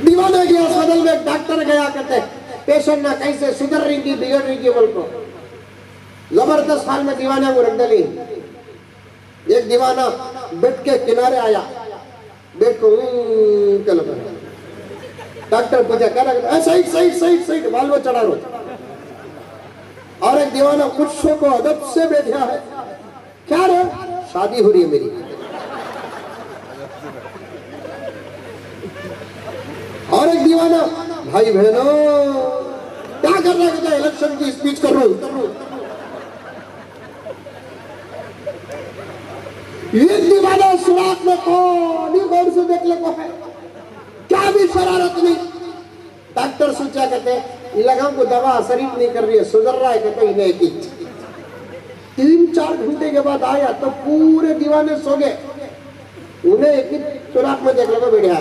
दीवाना के अस्पताल में एक डॉक्टर गया कहते पेशेंट ना कैसे सुधर रही थी बिगड़ रही थी बोल को जबरदस्त हाल में दीवाना को रख डाली एक दीवाना बेड के किनारे आया बेड को के लगा? डॉक्टर पूछा क्या लगा? "ए, साइड साइड साइड साइड बाल चढ़ा रो। और एक दीवाना कुर्सों को अदब से बैठा है। क्या रे? शादी हो रही है मेरी। और एक दीवाना भाई बहनों क्या कर रहा है? इलेक्शन की स्पीच कर रहा हूँ? एक दीवाना सुराख में कौन? ही गौर से देख ले को है। क्या भी शरारत नहीं। डॉक्टर सोचा कहते लगाम को दवा असर नहीं कर रही है। सुधर रहा है, कहते इन्हें की तीन चार घंटे के बाद आया तो पूरे दीवाने सो गए। उन्हें एक ही सुराख में देख लगा बैठा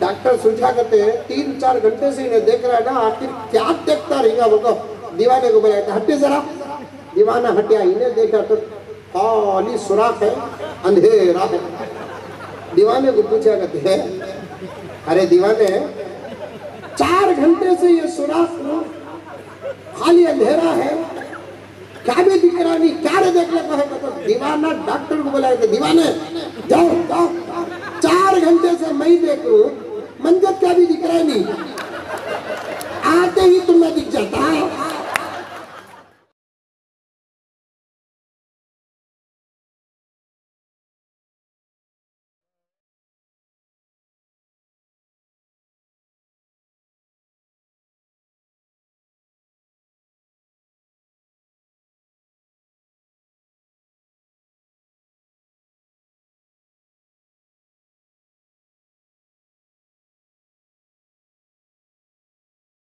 डॉक्टर सुझा कहते हैं, तीन चार घंटे से इन्हें देख रहा है ना, आखिर क्या देखता रहेगा वो को दीवाने को बोला हटे जरा। दीवाना हटिया, इन्हें देखा तो खाली सुराख है? अंधेरा है। दीवाने को पूछा कहते हैं? अरे दीवाने, चार घंटे से ये सुराख में खाली अंधेरा है। क्या भी दिख रहा नहीं, क्या रे देख लेता है? तो दीवाना डॉक्टर को बुलाया कि दीवाने, जाओ जाओ। चार घंटे से मैं देख हूँ मंजर क्या भी दिख रहा नहीं। आते ही तुम्हें दिख जाता। है